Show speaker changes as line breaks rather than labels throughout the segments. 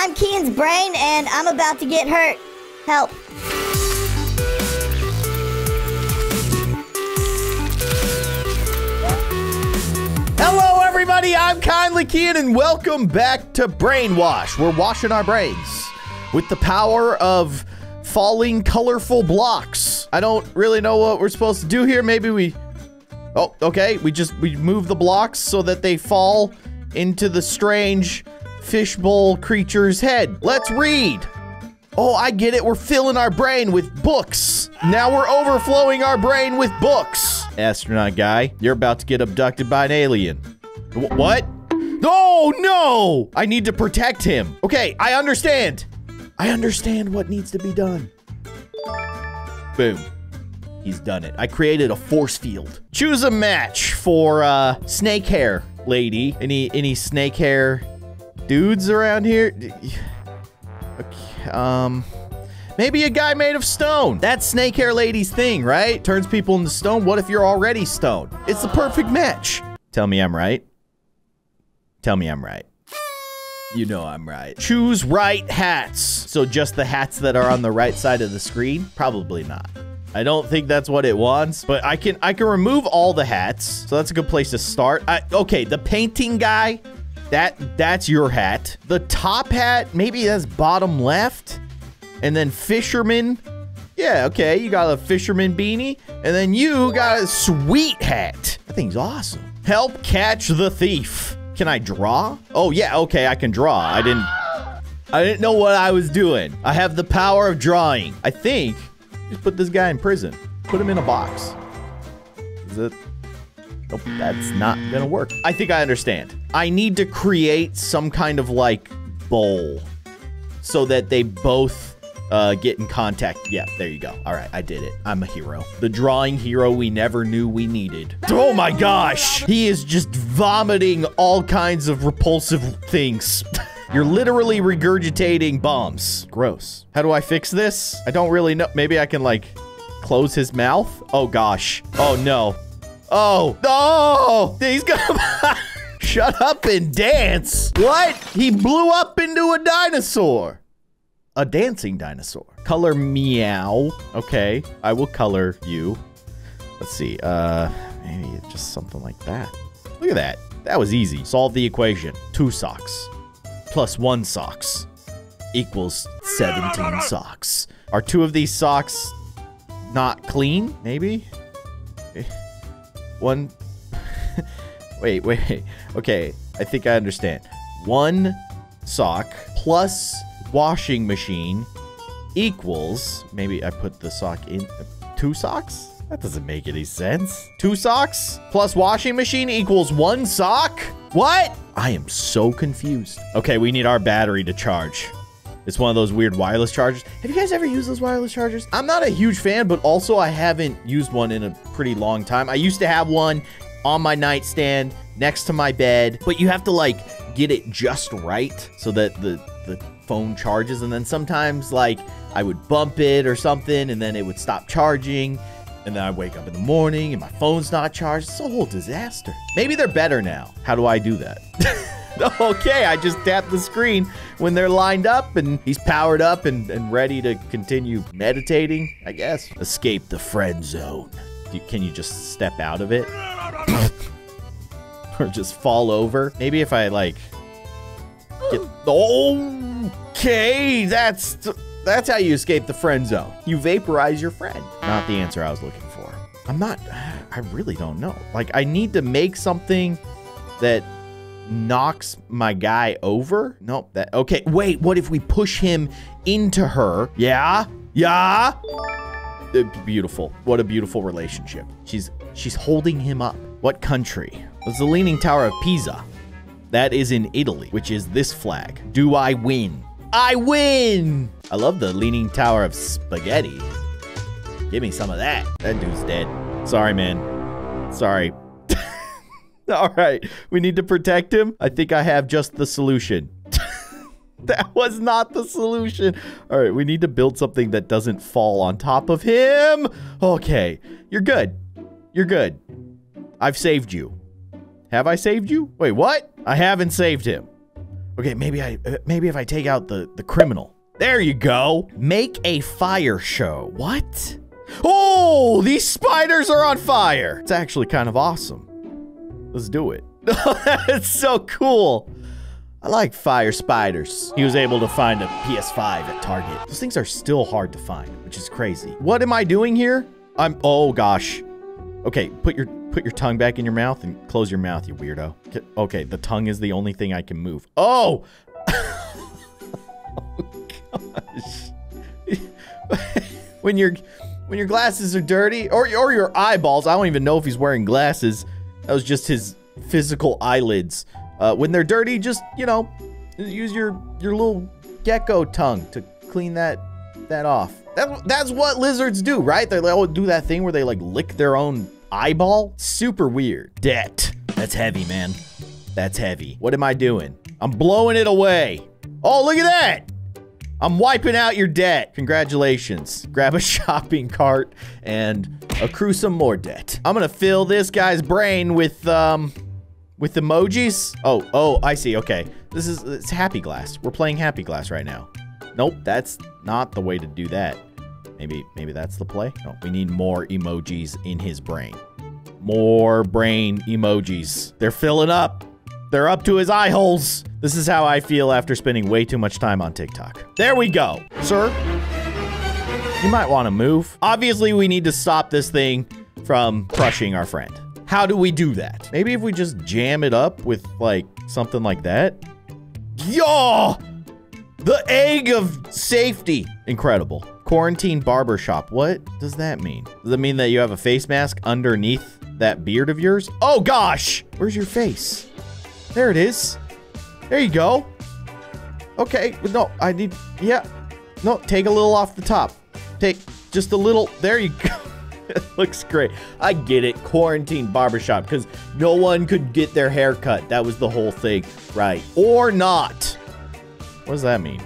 I'm Keyin's brain, and I'm about to get hurt. Help.
Hello, everybody. I'm Kindly Keyin, and welcome back to Brainwash. We're washing our brains with the power of falling colorful blocks. I don't really know what we're supposed to do here. Maybe we... Oh, okay. We just we move the blocks so that they fall into the strange fishbowl creature's head. Let's read. Oh, I get it. We're filling our brain with books. Now we're overflowing our brain with books. Astronaut guy, you're about to get abducted by an alien. Wh- what? No, no! I need to protect him. Okay, I understand. I understand what needs to be done. Boom. He's done it. I created a force field. Choose a match for uh snake hair lady. Any any snake hair dudes around here? Okay, um maybe a guy made of stone. That's snake hair lady's thing, right? Turns people into stone. What if you're already stone? It's the perfect match. Tell me I'm right. Tell me I'm right. You know I'm right. Choose right hats. So just the hats that are on the right side of the screen? Probably not. I don't think that's what it wants, but I can I can remove all the hats. So that's a good place to start. I, okay, the painting guy, that that's your hat. The top hat, maybe that's bottom left. And then fisherman. Yeah, okay, you got a fisherman beanie. And then you got a sweet hat. That thing's awesome. Help catch the thief. Can I draw? Oh, yeah, okay, I can draw. I didn't... I didn't know what I was doing. I have the power of drawing. I think... Just put this guy in prison. Put him in a box. Is it... Nope, that's not gonna work. I think I understand. I need to create some kind of, like, bowl. So that they both uh, get in contact. Yeah, there you go. All right, I did it. I'm a hero. The drawing hero we never knew we needed. Oh my gosh! He is just vomiting all kinds of repulsive things. You're literally regurgitating bombs. Gross. How do I fix this? I don't really know. Maybe I can, like, close his mouth? Oh, gosh. Oh, no. Oh, no! He's gonna... Shut up and dance. What? He blew up into a dinosaur a dancing dinosaur. Color meow. Okay, I will color you. Let's see. Uh, maybe just something like that. Look at that. That was easy. Solve the equation. Two socks plus one socks equals 17 socks. Are two of these socks not clean? Maybe? One. Wait, wait. Okay, I think I understand. One sock plus washing machine equals maybe I put the sock in uh, two socks? That doesn't make any sense. Two socks plus washing machine equals one sock? What? I am so confused. Okay, we need our battery to charge. It's one of those weird wireless chargers. Have you guys ever used those wireless chargers? I'm not a huge fan, but also I haven't used one in a pretty long time. I used to have one on my nightstand next to my bed, but you have to like get it just right so that the the phone charges and then sometimes like I would bump it or something and then it would stop charging and then I wake up in the morning and my phone's not charged. It's a whole disaster. Maybe they're better now. How do I do that? okay, I just tap the screen when they're lined up and he's powered up and, and ready to continue meditating, I guess. Escape the friend zone. Can you just step out of it? or just fall over? Maybe if I like get... Okay, that's... That's how you escape the friend zone. You vaporize your friend. Not the answer I was looking for. I'm not, I really don't know. Like, I need to make something that knocks my guy over. Nope, that, okay, wait, what if we push him into her? Yeah, yeah. Beautiful. What a beautiful relationship. She's, she's holding him up. What country? It's the Leaning Tower of Pisa. That is in Italy, which is this flag. Do I win? I win! I love the Leaning Tower of Spaghetti. Give me some of that. That dude's dead. Sorry, man. Sorry. All right, we need to protect him. I think I have just the solution. that was not the solution. All right, we need to build something that doesn't fall on top of him. Okay, you're good. You're good. I've saved you. Have I saved you? Wait, what? I haven't saved him. Okay, maybe I uh, maybe if I take out the the criminal. There you go. Make a fire show. What? Oh, these spiders are on fire. It's actually kind of awesome. Let's do it. That's so cool. I like fire spiders. He was able to find a PS5 at Target. Those things are still hard to find, which is crazy. What am I doing here? I'm, oh gosh. Okay, put your put your tongue back in your mouth and close your mouth, you weirdo. Okay, the tongue is the only thing I can move. Oh! oh gosh. when your when your glasses are dirty, or, or your eyeballs, I don't even know if he's wearing glasses. That was just his physical eyelids. Uh, when they're dirty, just, you know, use your, your little gecko tongue to clean that that off. That, that's what lizards do, right? They all do that thing where they like lick their own eyeball. Super weird. Debt. That's heavy, man. That's heavy. What am I doing? I'm blowing it away. Oh, look at that. I'm wiping out your debt. Congratulations. Grab a shopping cart and accrue some more debt. I'm gonna fill this guy's brain with, um, with emojis. Oh, oh, I see. Okay. This is, it's Happy Glass. We're playing Happy Glass right now. Nope, that's not the way to do that. Maybe, maybe that's the play? No, we need more emojis in his brain. More brain emojis. They're filling up. They're up to his eye holes. This is how I feel after spending way too much time on TikTok. There we go. Sir, you might want to move. Obviously, we need to stop this thing from crushing our friend. How do we do that? Maybe if we just jam it up with, like, something like that? Yo! The egg of safety. Incredible. Quarantine barbershop. What does that mean? Does it mean that you have a face mask underneath that beard of yours? Oh, gosh! Where's your face? There it is. There you go. Okay, no, I need, yeah. No, take a little off the top. Take just a little, there you go. looks great. I get it, quarantine barbershop, because no one could get their hair cut. That was the whole thing, right? Or not. What does that mean?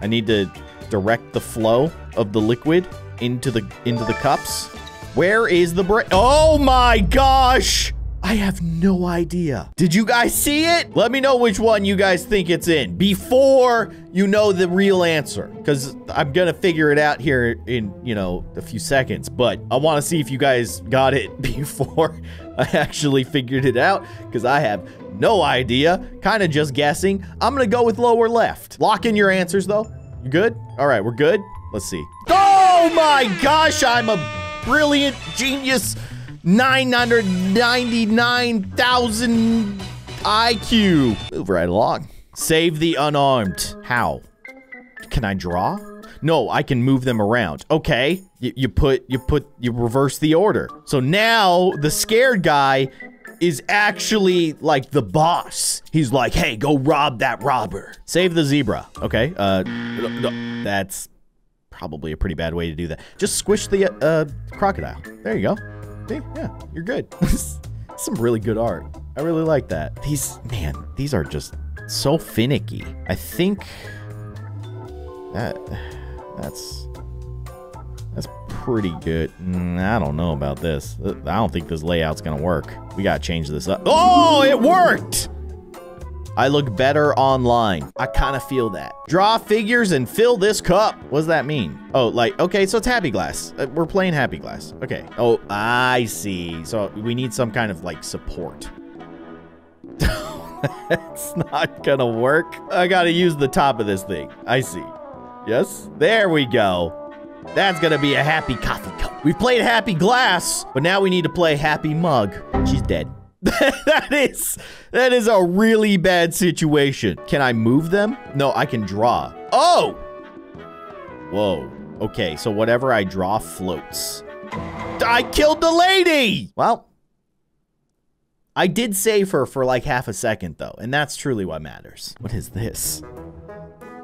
I need to direct the flow of the liquid into the into the cups. Where is the bread? Oh my gosh! I have no idea. Did you guys see it? Let me know which one you guys think it's in before you know the real answer. Because I'm going to figure it out here in, you know, a few seconds. But I want to see if you guys got it before I actually figured it out. Because I have no idea. Kind of just guessing. I'm going to go with lower left. Lock in your answers, though. You good? All right, we're good. Let's see. Oh my gosh, I'm a brilliant genius. 999,000 IQ. Move right along. Save the unarmed. How? Can I draw? No, I can move them around. Okay. You, you put, you put, you reverse the order. So now the scared guy is actually like the boss. He's like, hey, go rob that robber. Save the zebra. Okay. Uh, that's probably a pretty bad way to do that. Just squish the uh, crocodile. There you go. See? Yeah, you're good. Some really good art. I really like that. These, man, these are just so finicky. I think that that's that's pretty good. Mm, I don't know about this. I don't think this layout's gonna work. We gotta change this up. Oh, it worked! I look better online. I kind of feel that. Draw figures and fill this cup. What does that mean? Oh, like, okay, so it's Happy Glass. Uh, we're playing Happy Glass. Okay. Oh, I see. So we need some kind of like support. That's not gonna work. I gotta use the top of this thing. I see. Yes? There we go. That's gonna be a happy coffee cup. We've played Happy Glass, but now we need to play Happy Mug. She's dead. that is that is a really bad situation. Can I move them? No, I can draw. Oh! Whoa. Okay, so whatever I draw floats. I killed the lady! Well, I did save her for like half a second though, and that's truly what matters. What is this?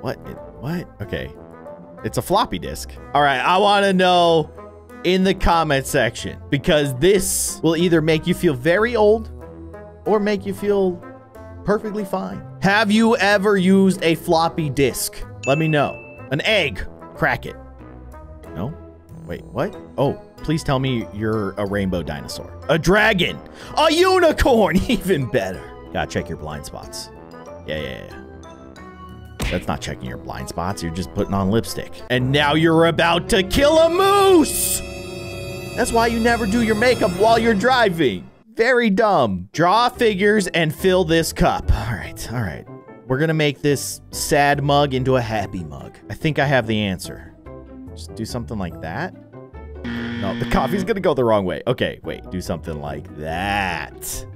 What? What? Okay. It's a floppy disk. All right, I want to know in the comment section because this will either make you feel very old or make you feel perfectly fine. Have you ever used a floppy disk? Let me know. An egg. Crack it. No? Wait, what? Oh, please tell me you're a rainbow dinosaur. A dragon. A unicorn. Even better. Gotta check your blind spots. Yeah, yeah, yeah. That's not checking your blind spots. You're just putting on lipstick. And now you're about to kill a moose! That's why you never do your makeup while you're driving. Very dumb. Draw figures and fill this cup. All right, all right. We're gonna make this sad mug into a happy mug. I think I have the answer. Just do something like that. No, the coffee's gonna go the wrong way. Okay, wait, do something like that.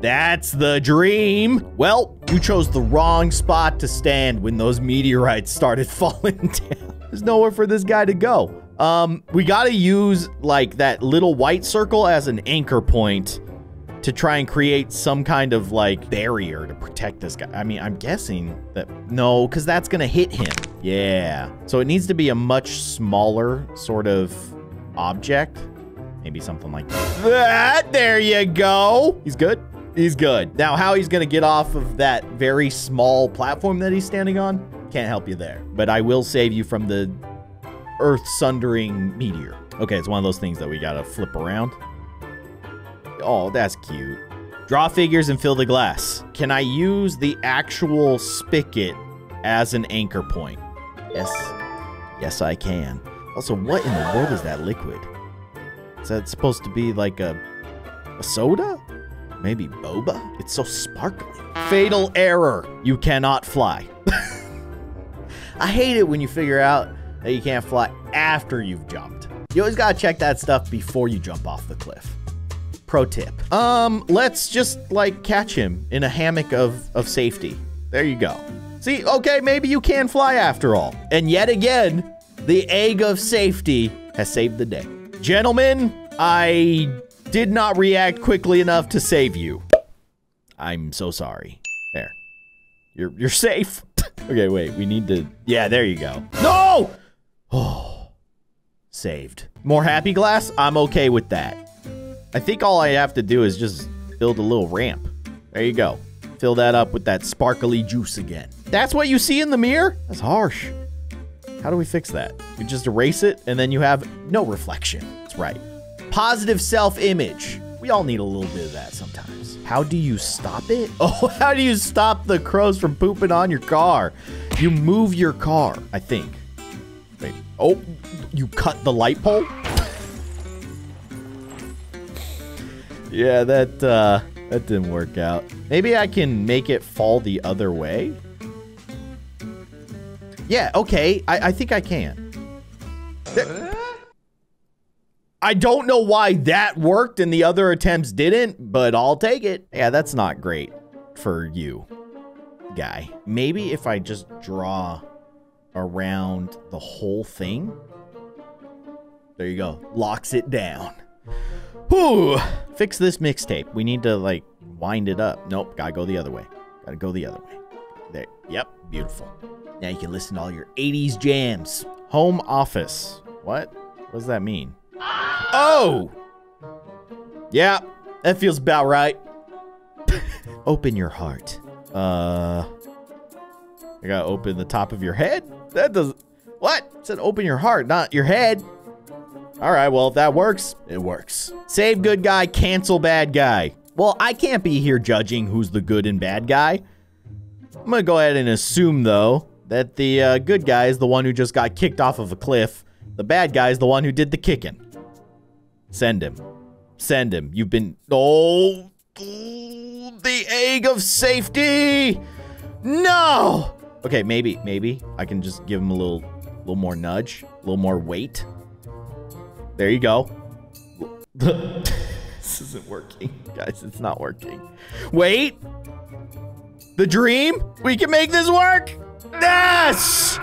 That's the dream. Well, you chose the wrong spot to stand when those meteorites started falling down. There's nowhere for this guy to go. Um, we gotta use like that little white circle as an anchor point to try and create some kind of like barrier to protect this guy. I mean, I'm guessing that no, because that's gonna hit him. Yeah. So it needs to be a much smaller sort of object. Maybe something like that. There you go. He's good. He's good. Now, how he's gonna get off of that very small platform that he's standing on, can't help you there. But I will save you from the earth-sundering meteor. Okay, it's one of those things that we gotta flip around. Oh, that's cute. Draw figures and fill the glass. Can I use the actual spigot as an anchor point? Yes. Yes, I can. Also, what in the world is that liquid? Is that supposed to be like a, a soda? Maybe boba? It's so sparkly. Fatal error. You cannot fly. I hate it when you figure out that you can't fly after you've jumped. You always gotta check that stuff before you jump off the cliff. Pro tip. Um, let's just like catch him in a hammock of, of safety. There you go. See, okay, maybe you can fly after all. And yet again, the egg of safety has saved the day. Gentlemen, I did not react quickly enough to save you. I'm so sorry. There. You're you're safe. okay, wait, we need to Yeah, there you go. No! Oh. Saved. More happy glass? I'm okay with that. I think all I have to do is just build a little ramp. There you go. Fill that up with that sparkly juice again. That's what you see in the mirror? That's harsh. How do we fix that? You just erase it and then you have no reflection. That's right. Positive self-image. We all need a little bit of that sometimes. How do you stop it? Oh, how do you stop the crows from pooping on your car? You move your car, I think. Wait. Oh, you cut the light pole? yeah, that uh that didn't work out. Maybe I can make it fall the other way? Yeah, okay. I, I think I can. I don't know why that worked and the other attempts didn't, but I'll take it. Yeah, that's not great for you, guy. Maybe if I just draw around the whole thing. There you go. Locks it down. Whew. Fix this mixtape. We need to, like, wind it up. Nope, gotta go the other way. Gotta go the other way. There. Yep, beautiful. Now you can listen to all your 80s jams. Home office. What? What does that mean? Oh! Yeah, that feels about right. open your heart. Uh, I gotta open the top of your head? That does What? It said open your heart, not your head. All right, well, if that works, it works. Save good guy, cancel bad guy. Well, I can't be here judging who's the good and bad guy. I'm gonna go ahead and assume, though, that the uh, good guy is the one who just got kicked off of a cliff. The bad guy is the one who did the kicking. Send him. Send him. You've been. Oh, the egg of safety. No. Okay, maybe, maybe I can just give him a little, little more nudge, a little more weight. There you go. this isn't working, guys. It's not working. Wait. The dream? We can make this work. Yes.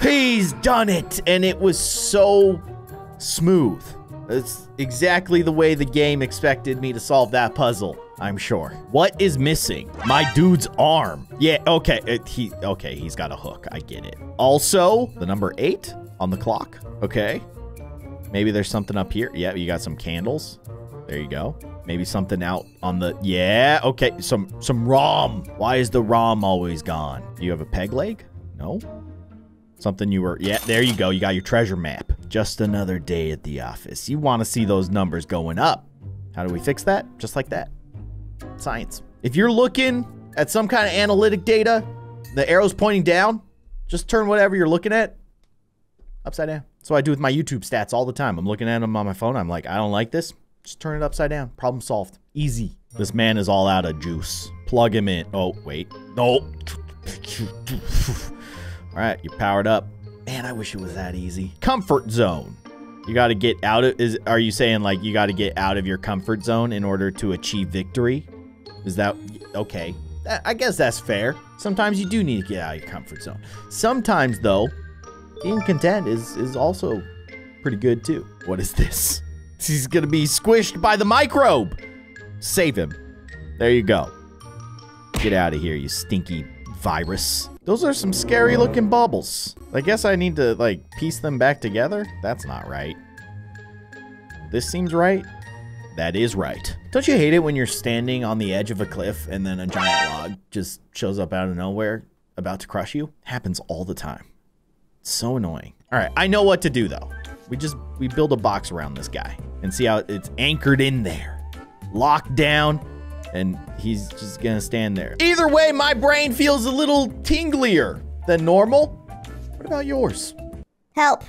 He's done it, and it was so smooth. It's exactly the way the game expected me to solve that puzzle. I'm sure. What is missing? My dude's arm. Yeah, okay. It, he okay, he's got a hook. I get it. Also, the number 8 on the clock. Okay. Maybe there's something up here. Yeah, you got some candles. There you go. Maybe something out on the Yeah, okay. Some some ROM. Why is the ROM always gone? Do you have a peg leg? No. Something you were, yeah, there you go. You got your treasure map. Just another day at the office. You want to see those numbers going up. How do we fix that? Just like that. Science. If you're looking at some kind of analytic data, the arrow's pointing down, just turn whatever you're looking at upside down. That's what I do with my YouTube stats all the time. I'm looking at them on my phone. I'm like, I don't like this. Just turn it upside down. Problem solved. Easy. This man is all out of juice. Plug him in. Oh, wait. No. all right, you're powered up. Man, I wish it was that easy. Comfort zone. You got to get out of is are you saying like you got to get out of your comfort zone in order to achieve victory? Is that okay? I guess that's fair. Sometimes you do need to get out of your comfort zone. Sometimes though, being content is is also pretty good too. What is this? He's gonna be squished by the microbe. Save him. There you go. Get out of here, you stinky virus. Those are some scary looking bubbles. I guess I need to like piece them back together. That's not right. This seems right. That is right. Don't you hate it when you're standing on the edge of a cliff and then a giant log just shows up out of nowhere about to crush you? Happens all the time. It's so annoying. All right, I know what to do though. We just, we build a box around this guy and see how it's anchored in there. Locked down, and he's just gonna stand there. Either way, my brain feels a little tinglier than normal. What about yours?
Help.